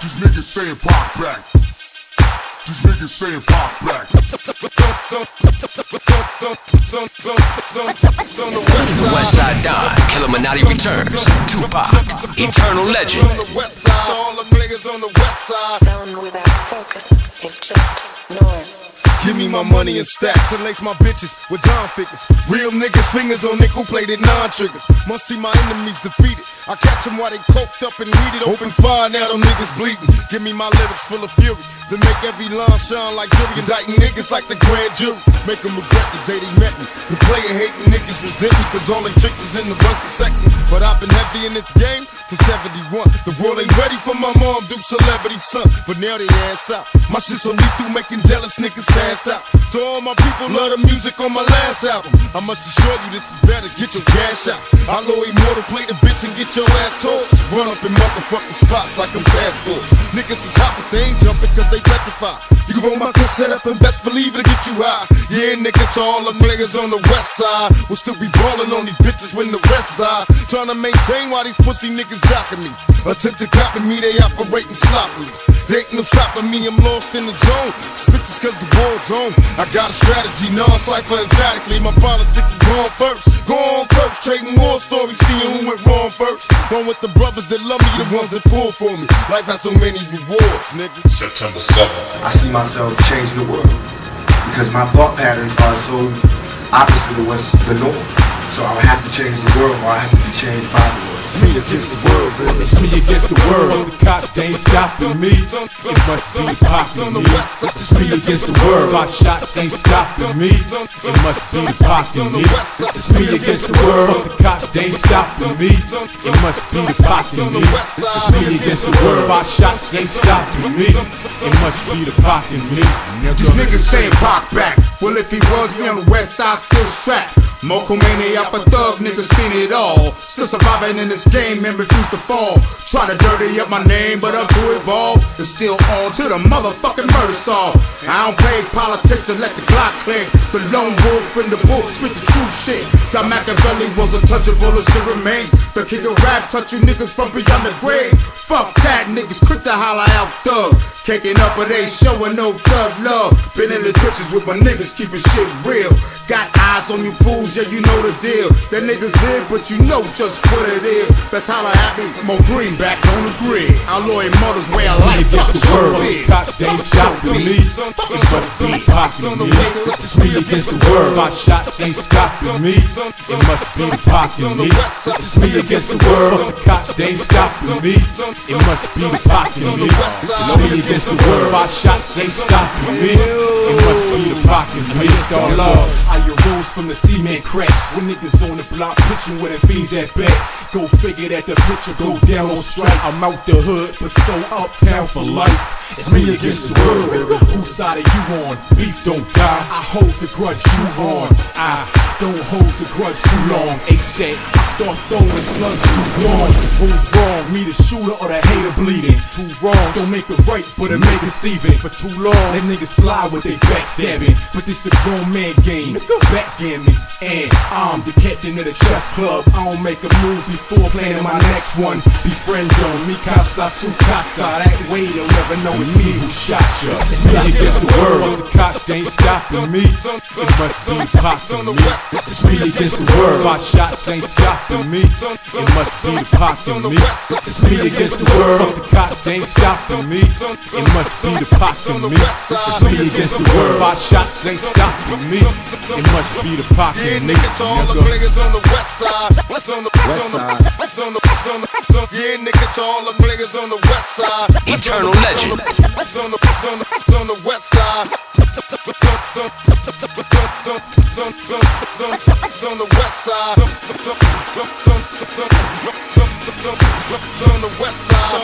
These niggas saying pop back. These niggas saying pop back. West Side Don, Killuminati returns. Tupac, eternal legend. Sound without focus is just noise. Give me my money in stacks and lace my bitches with dime figures. Real niggas fingers on nickel plated non triggers. Must see my enemies defeated. I catch them while they coked up and heated. Open fire, now them niggas bleeding. Give me my lyrics full of fury. To make every line shine like jury. Indicting niggas like the grand jury. Make them regret the day they met me. The player hating niggas resent me. Cause all they tricks is in the rush to sex me. But I've been heavy in this game since 71. The world ain't ready for my mom, Duke celebrity son. But now they ass out. My shit so lethal, making jealous niggas pass out. To all my people, love the music on my last album. I must assure you this is better. Get your cash out. I'll low immortal, play the bitch and get your ass torched. Run up in motherfucking spots like I'm task force. Niggas is hot, but they ain't jumping cause they petrified. You can roll my cassette up and best believe it'll get you high. Yeah, nigga, to all the players on the west side. We'll still be ballin' on these bitches when the rest die. Trying to maintain while these pussy niggas jockin' me. Attempt to copy me, they operating sloppily. They ain't no stopping me, I'm lost in the zone. Spitches cause the war's on. I got a strategy, non-cipher emphatically. My politics is gone first. Go on first, trading war stories, seeing who went wrong first. One with the brothers that love me, the ones that pull for me. Life has so many rewards, nigga. September 7th. I see myself changing the world because my thought patterns are so opposite of what's the norm. So I would have to change the world or I have to be changed by the world. Me against the world, baby. It's me against the world. The cops, they ain't stopping me. It must be popping me. It's just me against the world. Five shots ain't stopping me. It must be popping me. It's just me against the world. The cops, they ain't stopping me. It must be popping me. It's just me against the world. Five shots ain't stopping me. It must be the popping me. These niggas saying pop back. Well, if he was me on the west side, still strapped. Moco maniac, a thug nigga seen it all. Still surviving in this game and refuse to fall. Try to dirty up my name, but I'm too involved. It's still on to the motherfucking murder saw. I don't play politics and let the clock click. The lone wolf in the book, spit the true shit. That Machiavelli was untouchable, as it remains. The king of rap, touch you niggas from beyond the grave. Fuck that, niggas quick to holler out thug. Caking up, but they showing no thug love. Been in the trenches with my niggas, keeping shit real. Got eyes on you fools, yeah, you know the deal. That niggas live, but you know just what it is. Best holler at me, Mo Greenback on the grid. Our lawyer mother's way of life, against the world. Cops, they stopping me. It must be popping me. It's me against the world. Five shots ain't stopping me. It must be popping me. It's just me against the world. The cops, they ain't stopping me. It must be popping me. It's me against the world. Five shots ain't stopping me. It must be the popping missed Star love. I arose from the cement cracks. When niggas on the block pitching where the fiends at back. Go figure that the picture go down on strike. I'm out the hood, but so uptown for life. It's me against the world. Whose side are you on? Beef don't die. I hold the grudge you on. I don't hold the grudge too long. ASAP, start throwing slugs too long. Who's wrong? Me the shooter or the hater bleeding? Too wrong. Don't make it right, but it make us even. For too long, that niggas slide with they backstabbing. But this a grown man game. Backgammon. And I'm the captain of the chess club. I don't make a move before planning my next one. Befriend on me, casa, su casa. That way they'll never know it's me who shot ya. It's me against the world. The cops ain't stopping me. It must be popping me. It's me against the world. Five shots ain't stopping me. It must be popping me. It's me against the world. The cops ain't stopping me. It must be the popping me. It's me against the world. Five shots ain't stopping me. It must be the popping Nigga, to all the niggas on the west side. West on the west side. West on the west on the west on the Yeah, nigga, to all the on the west side. Eternal legend. West on the west on the west side. On the west side. On the west side.